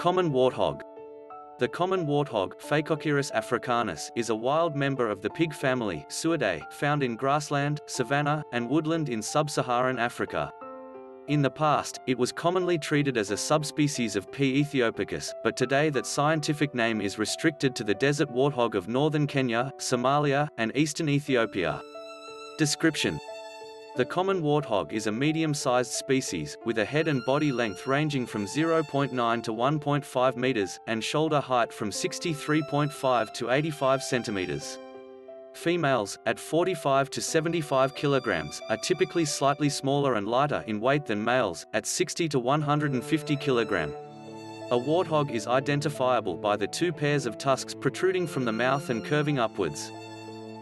Common warthog. The common warthog, Phacochoerus africanus, is a wild member of the pig family, Suidae, found in grassland, savanna, and woodland in sub-Saharan Africa. In the past, it was commonly treated as a subspecies of P. aethiopicus, but today that scientific name is restricted to the desert warthog of northern Kenya, Somalia, and eastern Ethiopia. Description the common warthog is a medium-sized species, with a head and body length ranging from 0.9 to 1.5 meters, and shoulder height from 63.5 to 85 centimeters. Females, at 45 to 75 kilograms, are typically slightly smaller and lighter in weight than males, at 60 to 150 kilogram. A warthog is identifiable by the two pairs of tusks protruding from the mouth and curving upwards.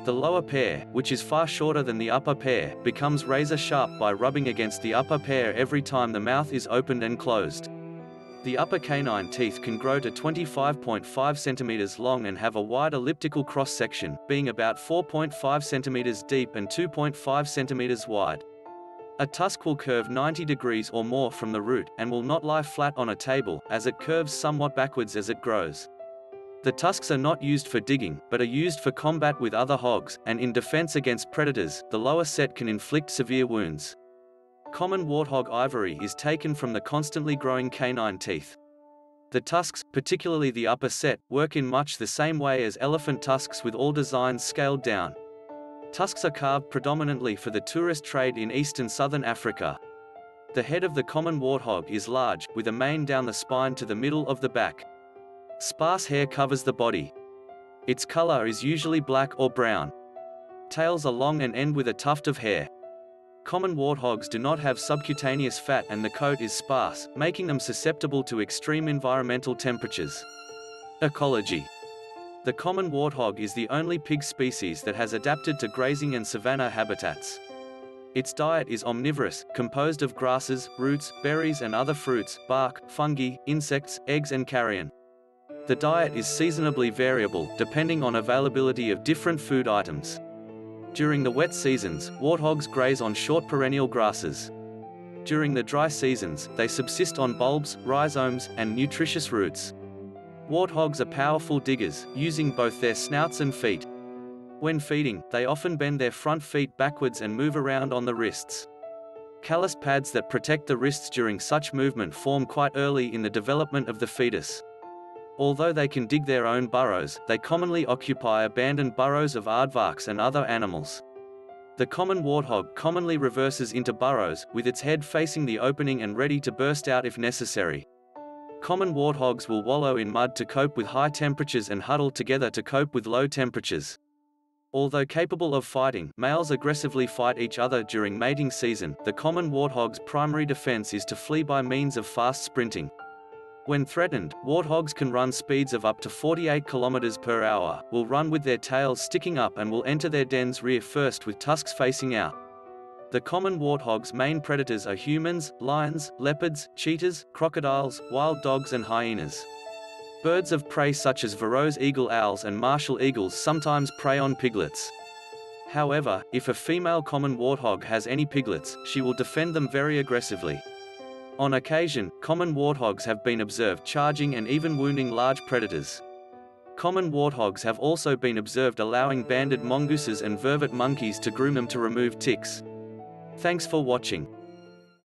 The lower pair, which is far shorter than the upper pair, becomes razor sharp by rubbing against the upper pair every time the mouth is opened and closed. The upper canine teeth can grow to 25.5 centimeters long and have a wide elliptical cross-section, being about 4.5 centimeters deep and 2.5 centimeters wide. A tusk will curve 90 degrees or more from the root, and will not lie flat on a table, as it curves somewhat backwards as it grows. The tusks are not used for digging, but are used for combat with other hogs, and in defense against predators, the lower set can inflict severe wounds. Common warthog ivory is taken from the constantly growing canine teeth. The tusks, particularly the upper set, work in much the same way as elephant tusks with all designs scaled down. Tusks are carved predominantly for the tourist trade in east and southern Africa. The head of the common warthog is large, with a mane down the spine to the middle of the back. Sparse hair covers the body. Its color is usually black or brown. Tails are long and end with a tuft of hair. Common warthogs do not have subcutaneous fat and the coat is sparse, making them susceptible to extreme environmental temperatures. Ecology The common warthog is the only pig species that has adapted to grazing and savanna habitats. Its diet is omnivorous, composed of grasses, roots, berries and other fruits, bark, fungi, insects, eggs and carrion. The diet is seasonably variable, depending on availability of different food items. During the wet seasons, warthogs graze on short perennial grasses. During the dry seasons, they subsist on bulbs, rhizomes, and nutritious roots. Warthogs are powerful diggers, using both their snouts and feet. When feeding, they often bend their front feet backwards and move around on the wrists. Callus pads that protect the wrists during such movement form quite early in the development of the fetus. Although they can dig their own burrows, they commonly occupy abandoned burrows of aardvarks and other animals. The common warthog commonly reverses into burrows, with its head facing the opening and ready to burst out if necessary. Common warthogs will wallow in mud to cope with high temperatures and huddle together to cope with low temperatures. Although capable of fighting, males aggressively fight each other during mating season. The common warthog's primary defense is to flee by means of fast sprinting. When threatened, warthogs can run speeds of up to 48 km per hour, will run with their tails sticking up and will enter their den's rear first with tusks facing out. The common warthog's main predators are humans, lions, leopards, cheetahs, crocodiles, wild dogs and hyenas. Birds of prey such as Verreaux's eagle owls and martial eagles sometimes prey on piglets. However, if a female common warthog has any piglets, she will defend them very aggressively. On occasion, common warthogs have been observed charging and even wounding large predators. Common warthogs have also been observed allowing banded mongooses and vervet monkeys to groom them to remove ticks. Thanks for watching.